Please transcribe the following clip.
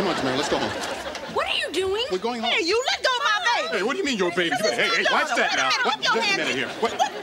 Come on, Tamara, let's go home. What are you doing? We're going home. Hey, you let go of my baby. Hey, what do you mean your baby? Hey, hey, watch that now. minute, Just a minute here. What?